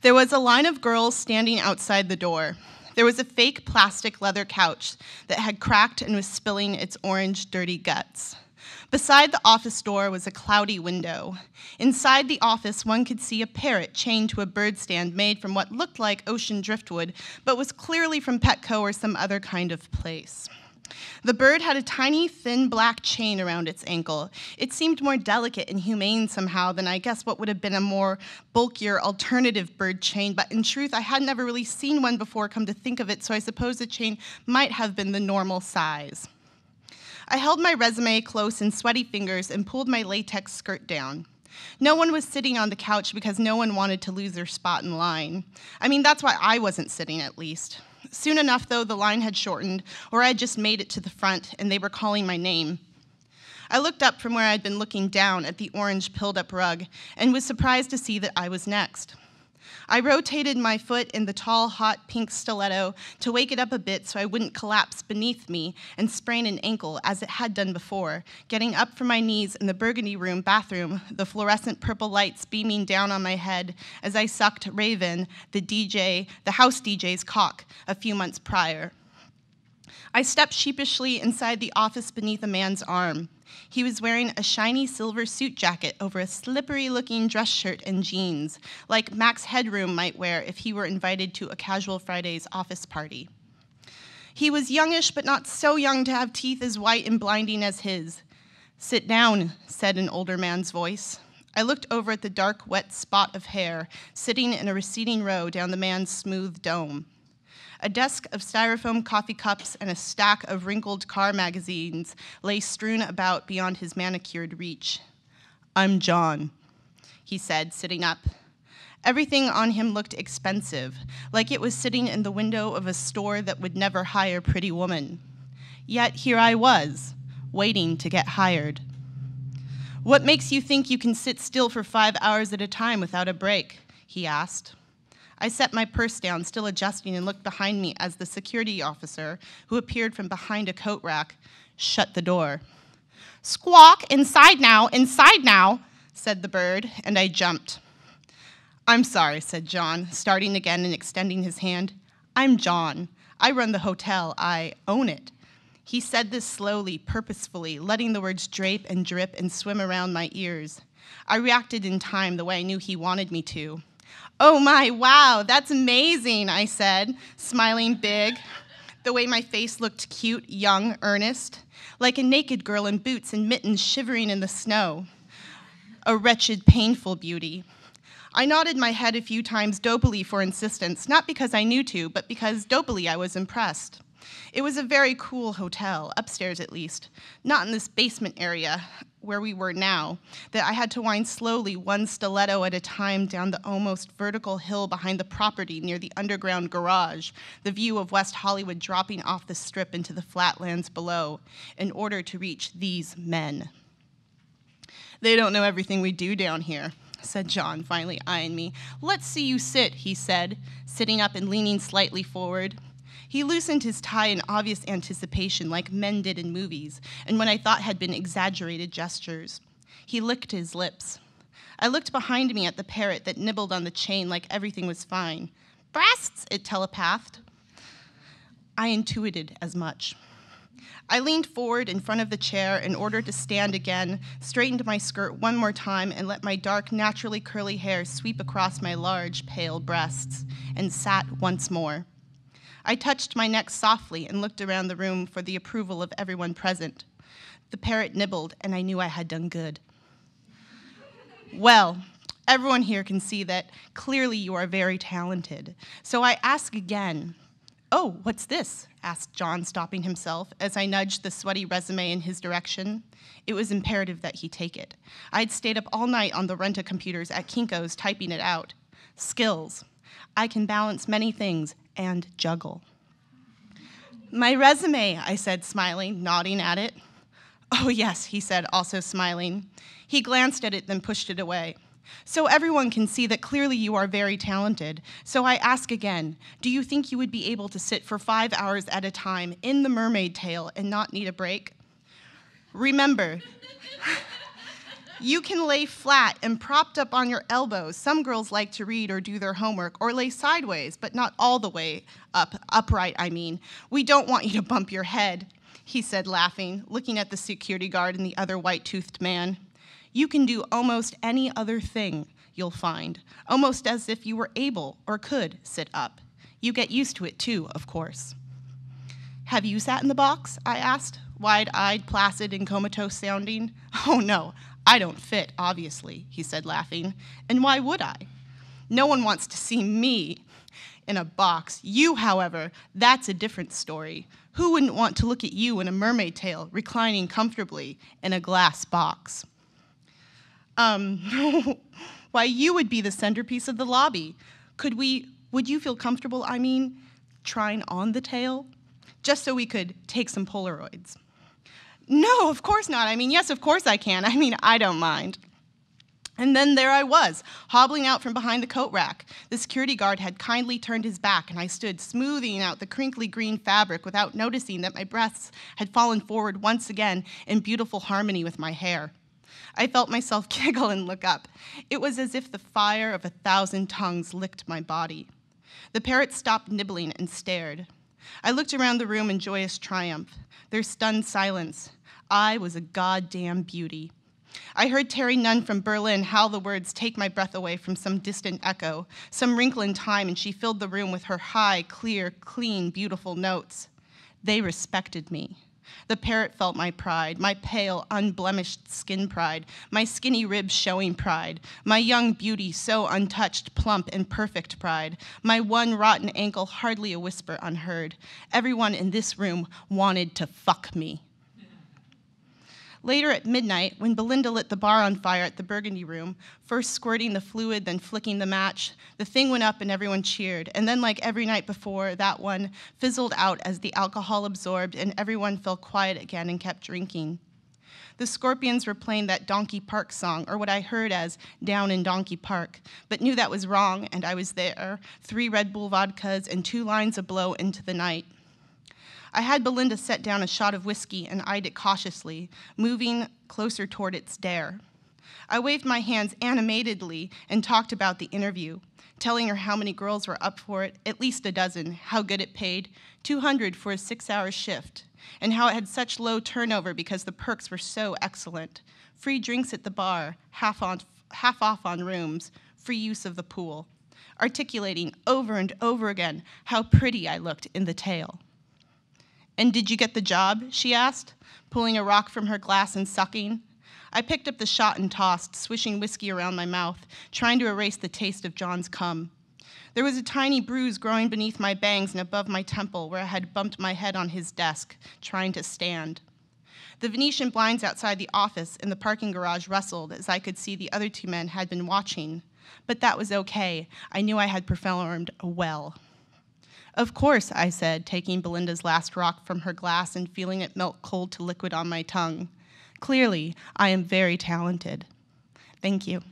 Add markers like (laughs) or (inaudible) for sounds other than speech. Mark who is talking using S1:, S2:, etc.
S1: There was a line of girls standing outside the door. There was a fake plastic leather couch that had cracked and was spilling its orange, dirty guts. Beside the office door was a cloudy window. Inside the office, one could see a parrot chained to a bird stand made from what looked like ocean driftwood, but was clearly from Petco or some other kind of place. The bird had a tiny, thin black chain around its ankle. It seemed more delicate and humane somehow than I guess what would have been a more bulkier alternative bird chain, but in truth, I had never really seen one before, come to think of it, so I suppose the chain might have been the normal size. I held my resume close in sweaty fingers and pulled my latex skirt down. No one was sitting on the couch because no one wanted to lose their spot in line. I mean, that's why I wasn't sitting, at least. Soon enough, though, the line had shortened, or I had just made it to the front, and they were calling my name. I looked up from where I'd been looking down at the orange pilled up rug and was surprised to see that I was next. I rotated my foot in the tall, hot pink stiletto to wake it up a bit so I wouldn't collapse beneath me and sprain an ankle as it had done before, getting up from my knees in the burgundy room bathroom, the fluorescent purple lights beaming down on my head as I sucked Raven, the DJ, the house DJ's cock, a few months prior. I stepped sheepishly inside the office beneath a man's arm. He was wearing a shiny silver suit jacket over a slippery looking dress shirt and jeans, like Max Headroom might wear if he were invited to a casual Friday's office party. He was youngish, but not so young to have teeth as white and blinding as his. Sit down, said an older man's voice. I looked over at the dark, wet spot of hair sitting in a receding row down the man's smooth dome. A desk of styrofoam coffee cups and a stack of wrinkled car magazines lay strewn about beyond his manicured reach. I'm John, he said, sitting up. Everything on him looked expensive, like it was sitting in the window of a store that would never hire Pretty Woman. Yet here I was, waiting to get hired. What makes you think you can sit still for five hours at a time without a break? he asked. I set my purse down, still adjusting, and looked behind me as the security officer, who appeared from behind a coat rack, shut the door. Squawk, inside now, inside now, said the bird, and I jumped. I'm sorry, said John, starting again and extending his hand. I'm John. I run the hotel. I own it. He said this slowly, purposefully, letting the words drape and drip and swim around my ears. I reacted in time the way I knew he wanted me to. Oh my, wow, that's amazing, I said, smiling big, the way my face looked cute, young, earnest, like a naked girl in boots and mittens shivering in the snow. A wretched, painful beauty. I nodded my head a few times dopily for insistence, not because I knew to, but because dopily I was impressed. It was a very cool hotel, upstairs at least, not in this basement area where we were now, that I had to wind slowly, one stiletto at a time, down the almost vertical hill behind the property near the underground garage, the view of West Hollywood dropping off the strip into the flatlands below, in order to reach these men. They don't know everything we do down here, said John, finally eyeing me. Let's see you sit, he said, sitting up and leaning slightly forward. He loosened his tie in obvious anticipation, like men did in movies, and what I thought had been exaggerated gestures. He licked his lips. I looked behind me at the parrot that nibbled on the chain like everything was fine. Breasts, it telepathed. I intuited as much. I leaned forward in front of the chair in order to stand again, straightened my skirt one more time, and let my dark, naturally curly hair sweep across my large, pale breasts, and sat once more. I touched my neck softly and looked around the room for the approval of everyone present. The parrot nibbled, and I knew I had done good. well, everyone here can see that clearly you are very talented. So I ask again. Oh, what's this? asked John, stopping himself as I nudged the sweaty resume in his direction. It was imperative that he take it. I'd stayed up all night on the rent a computers at Kinko's typing it out. Skills. I can balance many things and juggle. My resume, I said, smiling, nodding at it. Oh, yes, he said, also smiling. He glanced at it, then pushed it away. So everyone can see that clearly you are very talented. So I ask again do you think you would be able to sit for five hours at a time in the mermaid tail and not need a break? Remember, You can lay flat and propped up on your elbows. Some girls like to read or do their homework, or lay sideways, but not all the way up, upright, I mean. We don't want you to bump your head, he said, laughing, looking at the security guard and the other white toothed man. You can do almost any other thing, you'll find, almost as if you were able or could sit up. You get used to it too, of course. Have you sat in the box? I asked, wide eyed, placid, and comatose sounding. Oh no, I don't fit, obviously, he said, laughing. And why would I? No one wants to see me in a box. You, however, that's a different story. Who wouldn't want to look at you in a mermaid tail, reclining comfortably in a glass box? Um, (laughs) why, you would be the centerpiece of the lobby. Could we, would you feel comfortable, I mean, trying on the tail? Just so we could take some Polaroids. No, of course not. I mean, yes, of course I can. (laughs) I mean, I don't mind. And then there I was, hobbling out from behind the coat rack. The security guard had kindly turned his back, and I stood smoothing out the crinkly green fabric without noticing that my breasts had fallen forward once again in beautiful harmony with my hair. I felt myself (laughs) giggle and look up. It was as if the fire of a thousand tongues licked my body. The parrot stopped nibbling and stared. I looked around the room in joyous triumph. Their stunned silence. I was a goddamn beauty. I heard Terri Nunn from Berlin howl the words take my breath away from some distant echo, some wrinkle in time, and she filled the room with her high, clear, clean, beautiful notes. They respected me. The parrot felt my pride, my pale, unblemished skin pride, my skinny ribs showing pride, my young beauty so untouched, plump, and perfect pride, my one rotten ankle hardly a whisper unheard. Everyone in this room wanted to fuck me. Later at midnight, when Belinda lit the bar on fire at the Burgundy Room, first squirting the fluid, then flicking the match, the thing went up and everyone cheered. And then, like every night before, that one fizzled out as the alcohol absorbed and everyone fell quiet again and kept drinking. The Scorpions were playing that Donkey Park song, or what I heard as Down in Donkey Park, but knew that was wrong, and I was there, three Red Bull vodkas and two lines of blow into the night. I had Belinda set down a shot of whiskey and eyed it cautiously, moving closer toward its dare. I waved my hands animatedly and talked about the interview, telling her how many girls were up for it, at least a dozen, how good it paid, 200 for a six hour shift, and how it had such low turnover because the perks were so excellent. Free drinks at the bar, half, on, half off on rooms, free use of the pool, articulating over and over again how pretty I looked in the tail. And did you get the job? she asked, pulling a rock from her glass and sucking. I picked up the shot and tossed, swishing whiskey around my mouth, trying to erase the taste of John's cum. There was a tiny bruise growing beneath my bangs and above my temple where I had bumped my head on his desk, trying to stand. The Venetian blinds outside the office in the parking garage rustled as I could see the other two men had been watching. But that was okay. I knew I had performed well. Of course, I said, taking Belinda's last rock from her glass and feeling it melt cold to liquid on my tongue. Clearly, I am very talented. Thank you.